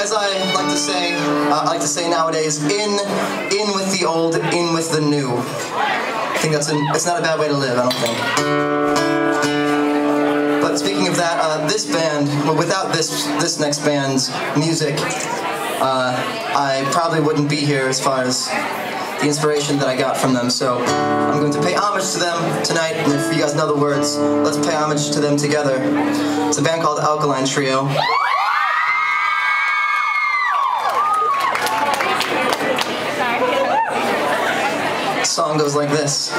as I like to say, uh, I like to say nowadays, in in with the old, in with the new. I think that's an, it's not a bad way to live. I don't think. But speaking of that, uh, this band, well, without this this next band's music, uh, I probably wouldn't be here as far as the inspiration that I got from them. So I'm going to pay homage to them tonight, and if you guys know the words, let's pay homage to them together. It's a band called Alkaline Trio. Song goes like this.